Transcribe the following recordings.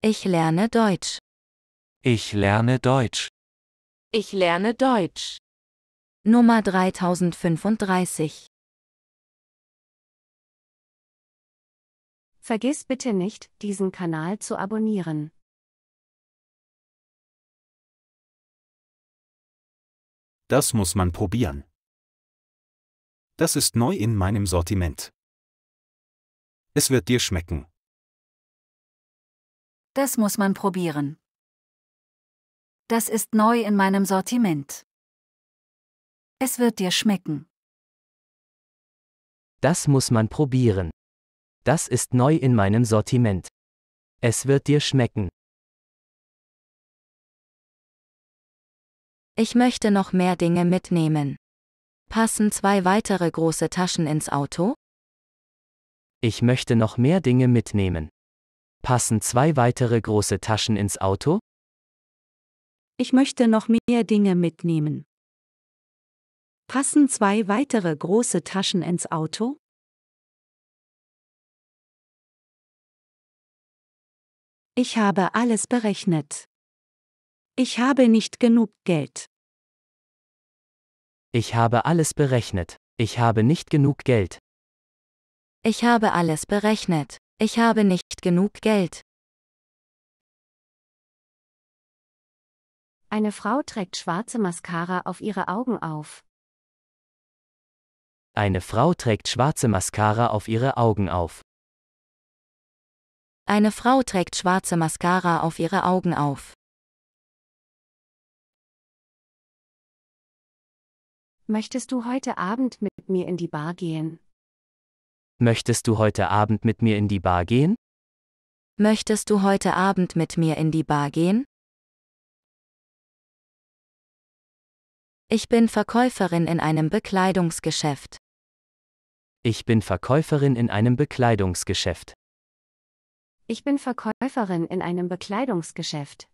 Ich lerne Deutsch. Ich lerne Deutsch. Ich lerne Deutsch. Nummer 3035. Vergiss bitte nicht, diesen Kanal zu abonnieren. Das muss man probieren. Das ist neu in meinem Sortiment. Es wird dir schmecken. Das muss man probieren. Das ist neu in meinem Sortiment. Es wird dir schmecken. Das muss man probieren. Das ist neu in meinem Sortiment. Es wird dir schmecken. Ich möchte noch mehr Dinge mitnehmen. Passen zwei weitere große Taschen ins Auto? Ich möchte noch mehr Dinge mitnehmen. Passen zwei weitere große Taschen ins Auto? Ich möchte noch mehr Dinge mitnehmen. Passen zwei weitere große Taschen ins Auto? Ich habe alles berechnet. Ich habe nicht genug Geld. Ich habe alles berechnet. Ich habe nicht genug Geld. Ich habe alles berechnet. Ich habe nicht genug Geld. Eine Frau trägt schwarze Mascara auf ihre Augen auf. Eine Frau trägt schwarze Mascara auf ihre Augen auf. Eine Frau trägt schwarze Mascara auf ihre Augen auf. Möchtest du heute Abend mit mir in die Bar gehen? Möchtest du heute Abend mit mir in die Bar gehen? Möchtest du heute Abend mit mir in die Bar gehen? Ich bin Verkäuferin in einem Bekleidungsgeschäft. Ich bin Verkäuferin in einem Bekleidungsgeschäft. Ich bin Verkäuferin in einem Bekleidungsgeschäft.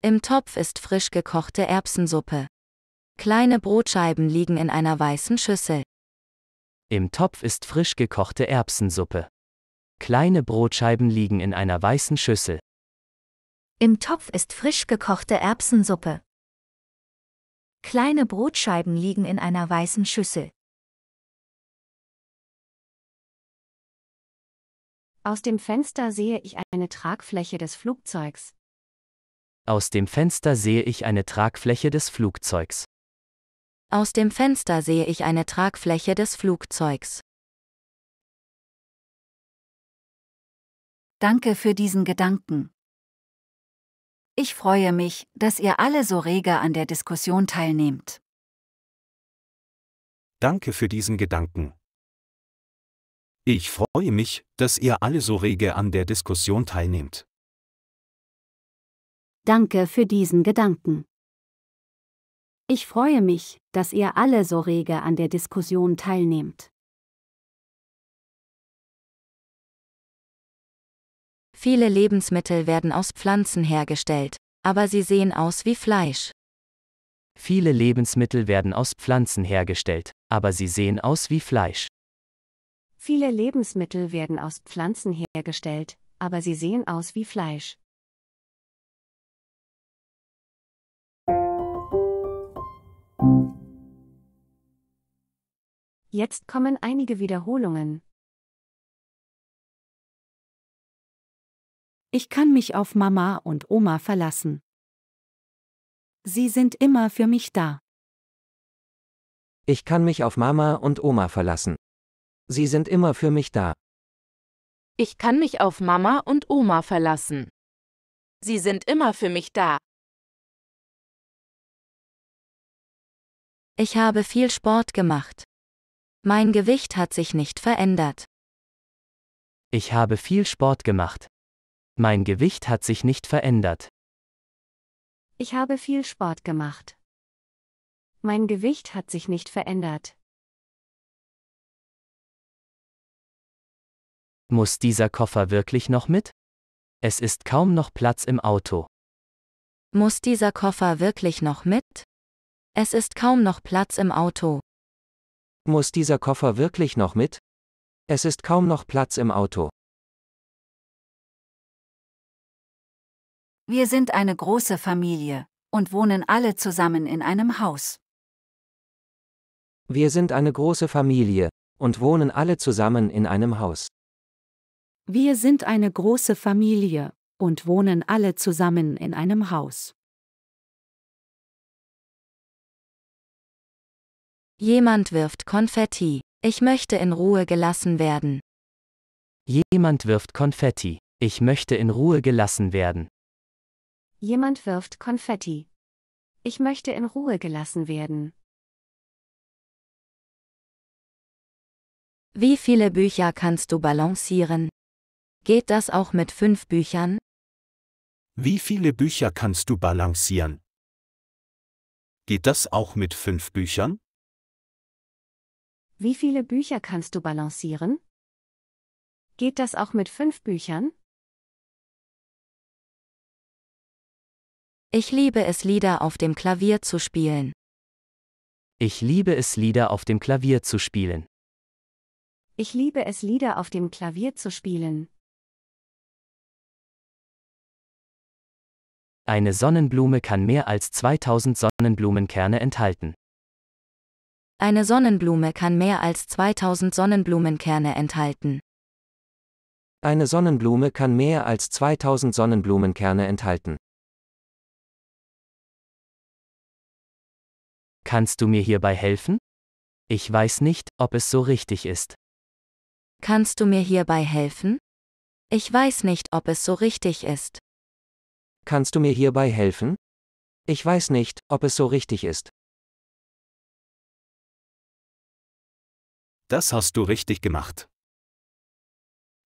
Im Topf ist frisch gekochte Erbsensuppe. Kleine Brotscheiben liegen in einer weißen Schüssel. Im Topf ist frisch gekochte Erbsensuppe. Kleine Brotscheiben liegen in einer weißen Schüssel. Im Topf ist frisch gekochte Erbsensuppe. Kleine Brotscheiben liegen in einer weißen Schüssel. Aus dem Fenster sehe ich eine Tragfläche des Flugzeugs. Aus dem Fenster sehe ich eine Tragfläche des Flugzeugs. Aus dem Fenster sehe ich eine Tragfläche des Flugzeugs. Danke für diesen Gedanken. Ich freue mich, dass ihr alle so rege an der Diskussion teilnehmt. Danke für diesen Gedanken. Ich freue mich, dass ihr alle so rege an der Diskussion teilnehmt. Danke für diesen Gedanken. Ich freue mich, dass ihr alle so rege an der Diskussion teilnehmt. Viele Lebensmittel werden aus Pflanzen hergestellt, aber sie sehen aus wie Fleisch. Viele Lebensmittel werden aus Pflanzen hergestellt, aber sie sehen aus wie Fleisch. Viele Lebensmittel werden aus Pflanzen hergestellt, aber sie sehen aus wie Fleisch. Jetzt kommen einige Wiederholungen. Ich kann mich auf Mama und Oma verlassen. Sie sind immer für mich da. Ich kann mich auf Mama und Oma verlassen. Sie sind immer für mich da. Ich kann mich auf Mama und Oma verlassen. Sie sind immer für mich da. Ich habe viel Sport gemacht. Mein Gewicht hat sich nicht verändert. Ich habe viel Sport gemacht. Mein Gewicht hat sich nicht verändert. Ich habe viel Sport gemacht. Mein Gewicht hat sich nicht verändert. Muss dieser Koffer wirklich noch mit? Es ist kaum noch Platz im Auto. Muss dieser Koffer wirklich noch mit? Es ist kaum noch Platz im Auto. Muss dieser Koffer wirklich noch mit? Es ist kaum noch Platz im Auto. Wir sind eine große Familie und wohnen alle zusammen in einem Haus. Wir sind eine große Familie und wohnen alle zusammen in einem Haus. Wir sind eine große Familie und wohnen alle zusammen in einem Haus. Jemand wirft Konfetti. Ich möchte in Ruhe gelassen werden. Jemand wirft Konfetti. Ich möchte in Ruhe gelassen werden. Jemand wirft Konfetti. Ich möchte in Ruhe gelassen werden. Wie viele Bücher kannst du balancieren? Geht das auch mit fünf Büchern? Wie viele Bücher kannst du balancieren? Geht das auch mit fünf Büchern? Wie viele Bücher kannst du balancieren? Geht das auch mit fünf Büchern? Ich liebe es, Lieder auf dem Klavier zu spielen. Ich liebe es, Lieder auf dem Klavier zu spielen. Ich liebe es, Lieder auf dem Klavier zu spielen. Eine Sonnenblume kann mehr als 2000 Sonnenblumenkerne enthalten. Eine Sonnenblume kann mehr als 2000 Sonnenblumenkerne enthalten. Eine Sonnenblume kann mehr als 2000 Sonnenblumenkerne enthalten. Kannst du mir hierbei helfen? Ich weiß nicht, ob es so richtig ist. Kannst du mir hierbei helfen? Ich weiß nicht, ob es so richtig ist. Kannst du mir hierbei helfen? Ich weiß nicht, ob es so richtig ist. Das hast du richtig gemacht.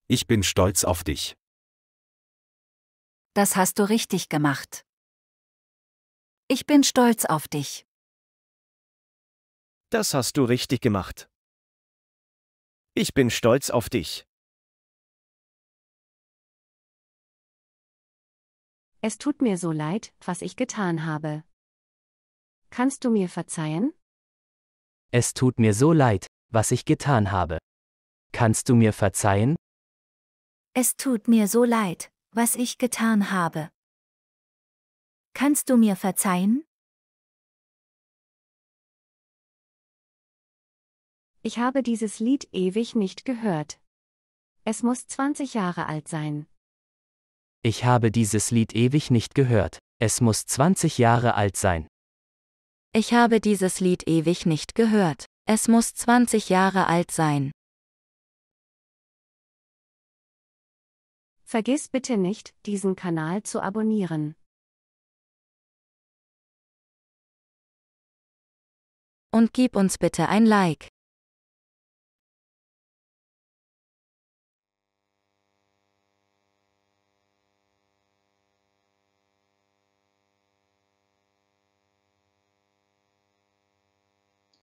Ich bin stolz auf dich. Das hast du richtig gemacht. Ich bin stolz auf dich. Das hast du richtig gemacht. Ich bin stolz auf dich. Es tut mir so leid, was ich getan habe. Kannst du mir verzeihen? Es tut mir so leid, was ich getan habe. Kannst du mir verzeihen? Es tut mir so leid, was ich getan habe. Kannst du mir verzeihen? Ich habe dieses Lied ewig nicht gehört. Es muss 20 Jahre alt sein. Ich habe dieses Lied ewig nicht gehört. Es muss 20 Jahre alt sein. Ich habe dieses Lied ewig nicht gehört. Es muss 20 Jahre alt sein. Vergiss bitte nicht, diesen Kanal zu abonnieren. Und gib uns bitte ein Like.